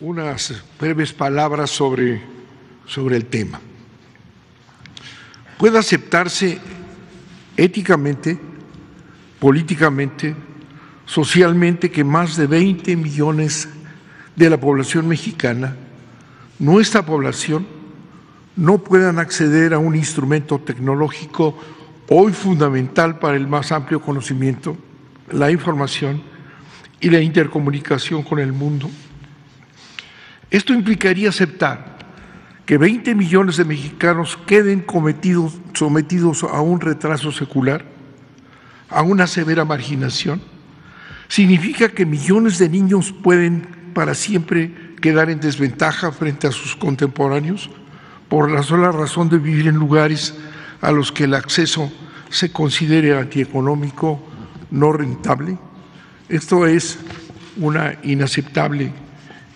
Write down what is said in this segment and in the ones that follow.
unas breves palabras sobre, sobre el tema. Puede aceptarse éticamente, políticamente, socialmente que más de 20 millones de la población mexicana, nuestra población, no puedan acceder a un instrumento tecnológico hoy fundamental para el más amplio conocimiento, la información y la intercomunicación con el mundo. Esto implicaría aceptar que 20 millones de mexicanos queden sometidos a un retraso secular, a una severa marginación, significa que millones de niños pueden para siempre quedar en desventaja frente a sus contemporáneos por la sola razón de vivir en lugares a los que el acceso se considere antieconómico, no rentable. Esto es una inaceptable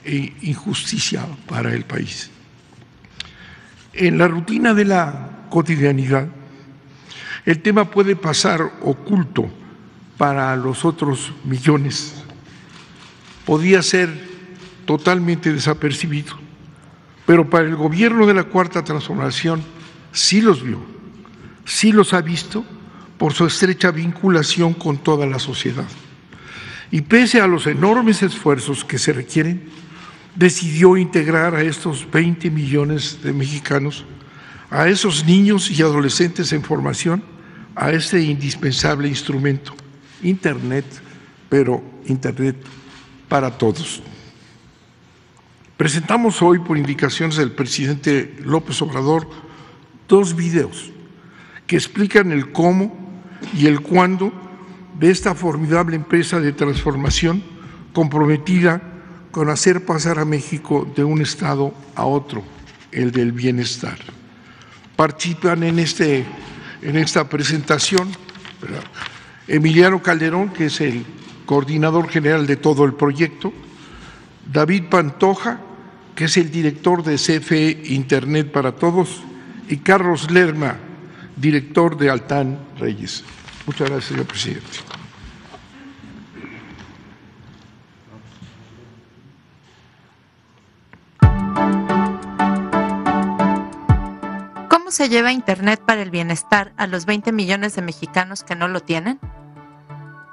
injusticia para el país. En la rutina de la cotidianidad, el tema puede pasar oculto para los otros millones. Podía ser totalmente desapercibido, pero para el gobierno de la Cuarta Transformación sí los vio, sí los ha visto por su estrecha vinculación con toda la sociedad. Y pese a los enormes esfuerzos que se requieren, decidió integrar a estos 20 millones de mexicanos, a esos niños y adolescentes en formación, a este indispensable instrumento, Internet, pero Internet para todos. Presentamos hoy, por indicaciones del presidente López Obrador, dos videos que explican el cómo y el cuándo de esta formidable empresa de transformación comprometida con hacer pasar a México de un estado a otro, el del bienestar. Participan en, este, en esta presentación Emiliano Calderón, que es el coordinador general de todo el proyecto, David Pantoja, que es el director de CFE Internet para Todos, y Carlos Lerma, director de Altán Reyes. Muchas gracias, señor presidente. Se lleva Internet para el bienestar a los 20 millones de mexicanos que no lo tienen?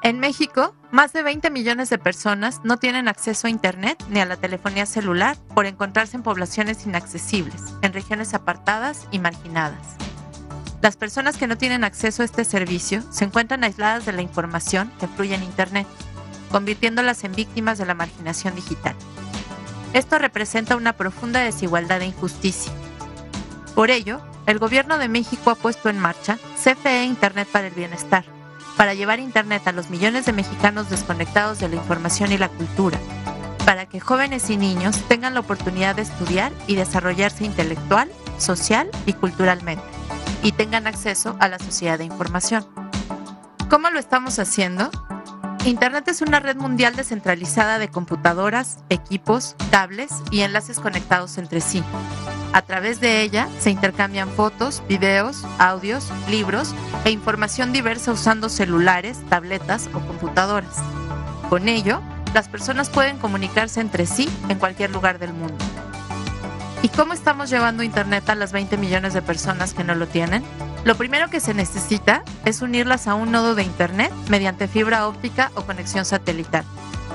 En México, más de 20 millones de personas no tienen acceso a Internet ni a la telefonía celular por encontrarse en poblaciones inaccesibles, en regiones apartadas y marginadas. Las personas que no tienen acceso a este servicio se encuentran aisladas de la información que fluye en Internet, convirtiéndolas en víctimas de la marginación digital. Esto representa una profunda desigualdad e injusticia. Por ello, el Gobierno de México ha puesto en marcha CFE Internet para el Bienestar, para llevar Internet a los millones de mexicanos desconectados de la información y la cultura, para que jóvenes y niños tengan la oportunidad de estudiar y desarrollarse intelectual, social y culturalmente, y tengan acceso a la sociedad de información. ¿Cómo lo estamos haciendo? Internet es una red mundial descentralizada de computadoras, equipos, tablets y enlaces conectados entre sí a través de ella se intercambian fotos, videos, audios, libros e información diversa usando celulares, tabletas o computadoras. Con ello, las personas pueden comunicarse entre sí en cualquier lugar del mundo. ¿Y cómo estamos llevando Internet a las 20 millones de personas que no lo tienen? Lo primero que se necesita es unirlas a un nodo de Internet mediante fibra óptica o conexión satelital.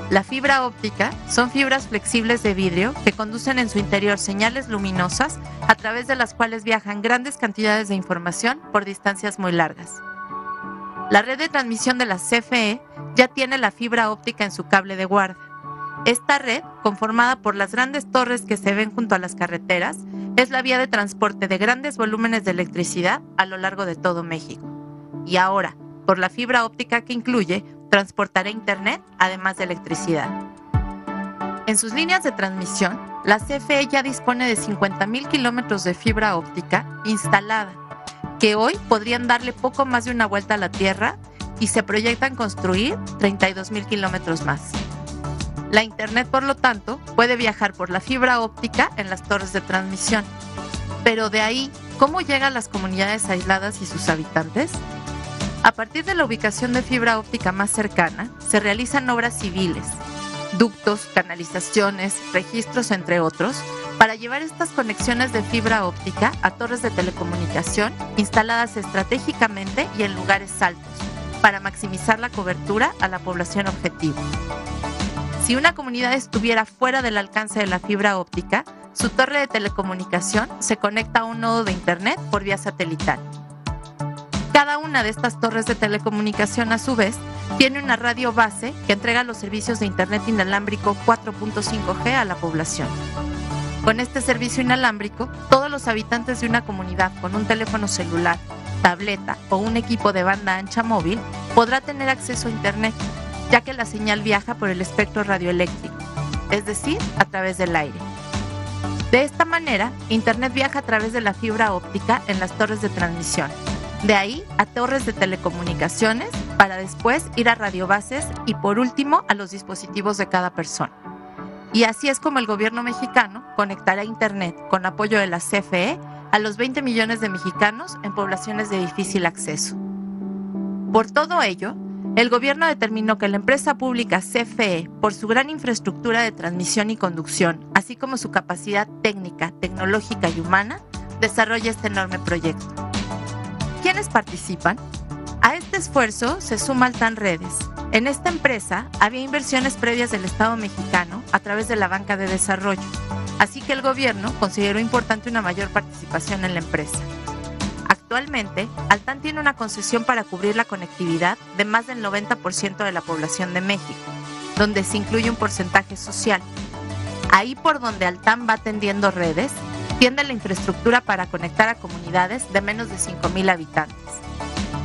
La fibra óptica son fibras flexibles de vidrio que conducen en su interior señales luminosas a través de las cuales viajan grandes cantidades de información por distancias muy largas. La red de transmisión de la CFE ya tiene la fibra óptica en su cable de guarda. Esta red, conformada por las grandes torres que se ven junto a las carreteras, es la vía de transporte de grandes volúmenes de electricidad a lo largo de todo México. Y ahora, por la fibra óptica que incluye, transportará Internet además de electricidad. En sus líneas de transmisión, la CFE ya dispone de 50.000 kilómetros de fibra óptica instalada, que hoy podrían darle poco más de una vuelta a la Tierra y se proyectan construir 32.000 kilómetros más. La Internet, por lo tanto, puede viajar por la fibra óptica en las torres de transmisión. Pero de ahí, ¿cómo llega a las comunidades aisladas y sus habitantes? A partir de la ubicación de fibra óptica más cercana, se realizan obras civiles. ductos, canalizaciones, registros, entre otros, para llevar estas conexiones de fibra óptica a torres de telecomunicación instaladas estratégicamente y en lugares altos, para maximizar la cobertura a la población objetivo. Si una comunidad estuviera fuera del alcance de la fibra óptica, su torre de telecomunicación se conecta a un nodo de Internet por vía satelital. Cada una de estas torres de telecomunicación, a su vez, tiene una radio base que entrega los servicios de Internet inalámbrico 4.5G a la población. Con este servicio inalámbrico, todos los habitantes de una comunidad con un teléfono celular, tableta o un equipo de banda ancha móvil podrá tener acceso a Internet, ya que la señal viaja por el espectro radioeléctrico, es decir, a través del aire. De esta manera, Internet viaja a través de la fibra óptica en las torres de transmisión de ahí a torres de telecomunicaciones para después ir a radiobases y por último a los dispositivos de cada persona. Y así es como el gobierno mexicano conectará Internet con apoyo de la CFE a los 20 millones de mexicanos en poblaciones de difícil acceso. Por todo ello, el gobierno determinó que la empresa pública CFE, por su gran infraestructura de transmisión y conducción, así como su capacidad técnica, tecnológica y humana, desarrolle este enorme proyecto. ¿Quiénes participan? A este esfuerzo se suma Altan Redes. En esta empresa había inversiones previas del Estado mexicano a través de la banca de desarrollo, así que el gobierno consideró importante una mayor participación en la empresa. Actualmente, Altan tiene una concesión para cubrir la conectividad de más del 90% de la población de México, donde se incluye un porcentaje social. Ahí por donde Altan va atendiendo redes, tiende la infraestructura para conectar a comunidades de menos de 5.000 habitantes.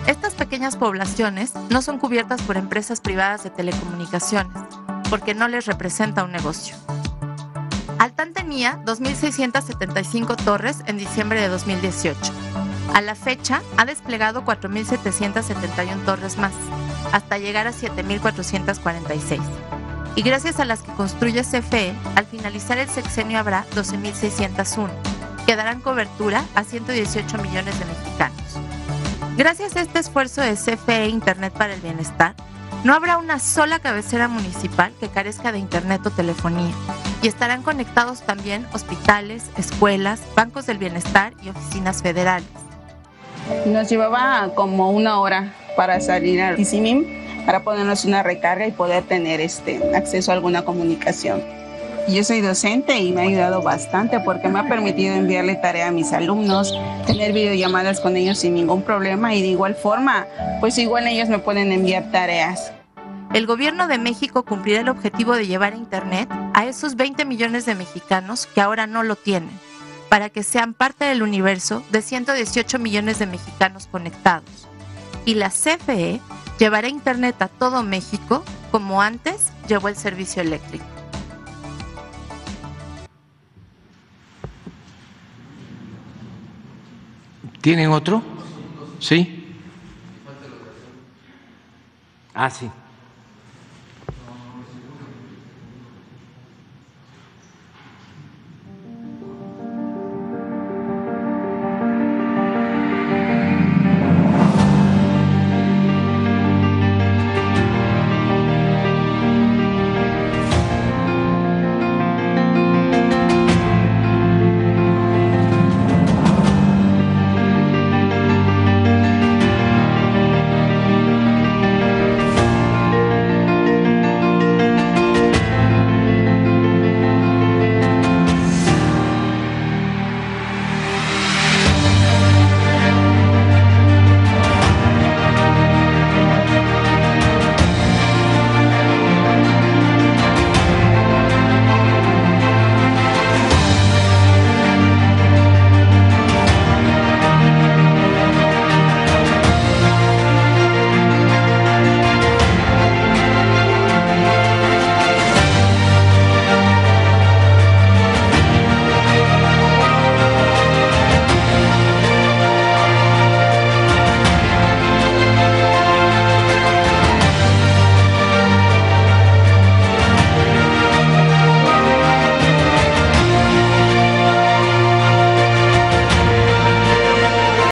Estas pequeñas poblaciones no son cubiertas por empresas privadas de telecomunicaciones, porque no les representa un negocio. Altan tenía 2.675 torres en diciembre de 2018. A la fecha ha desplegado 4.771 torres más, hasta llegar a 7.446 y gracias a las que construye CFE, al finalizar el sexenio habrá 12.601, que darán cobertura a 118 millones de mexicanos. Gracias a este esfuerzo de CFE Internet para el Bienestar, no habrá una sola cabecera municipal que carezca de Internet o telefonía, y estarán conectados también hospitales, escuelas, bancos del bienestar y oficinas federales. Nos llevaba como una hora para salir al Tizimín para ponernos una recarga y poder tener este, acceso a alguna comunicación. Yo soy docente y me ha ayudado bastante porque me ha permitido enviarle tarea a mis alumnos, tener videollamadas con ellos sin ningún problema y de igual forma, pues igual ellos me pueden enviar tareas. El gobierno de México cumplirá el objetivo de llevar Internet a esos 20 millones de mexicanos que ahora no lo tienen, para que sean parte del universo de 118 millones de mexicanos conectados. Y la CFE llevará Internet a todo México como antes llevó el servicio eléctrico. ¿Tienen otro? ¿Sí? Ah, sí.